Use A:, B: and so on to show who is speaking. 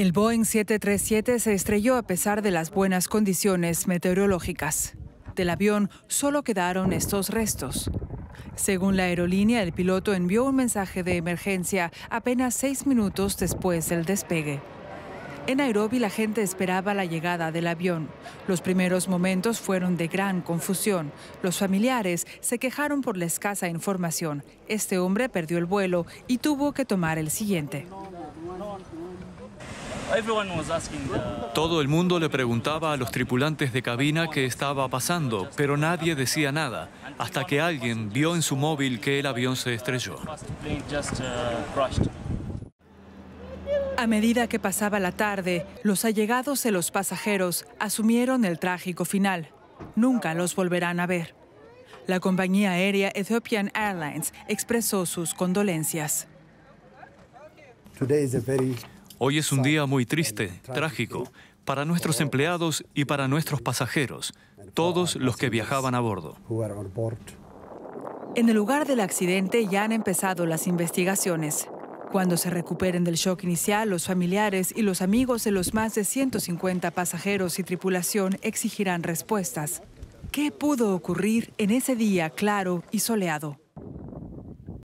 A: El Boeing 737 se estrelló a pesar de las buenas condiciones meteorológicas. Del avión solo quedaron estos restos. Según la aerolínea, el piloto envió un mensaje de emergencia apenas seis minutos después del despegue. En Nairobi la gente esperaba la llegada del avión. Los primeros momentos fueron de gran confusión. Los familiares se quejaron por la escasa información. Este hombre perdió el vuelo y tuvo que tomar el siguiente.
B: Todo el mundo le preguntaba a los tripulantes de cabina qué estaba pasando, pero nadie decía nada, hasta que alguien vio en su móvil que el avión se estrelló.
A: A medida que pasaba la tarde, los allegados de los pasajeros asumieron el trágico final. Nunca los volverán a ver. La compañía aérea Ethiopian Airlines expresó sus condolencias.
B: Hoy es un día muy triste, trágico, para nuestros empleados y para nuestros pasajeros, todos los que viajaban a bordo.
A: En el lugar del accidente ya han empezado las investigaciones. Cuando se recuperen del shock inicial, los familiares y los amigos de los más de 150 pasajeros y tripulación exigirán respuestas. ¿Qué pudo ocurrir en ese día claro y soleado?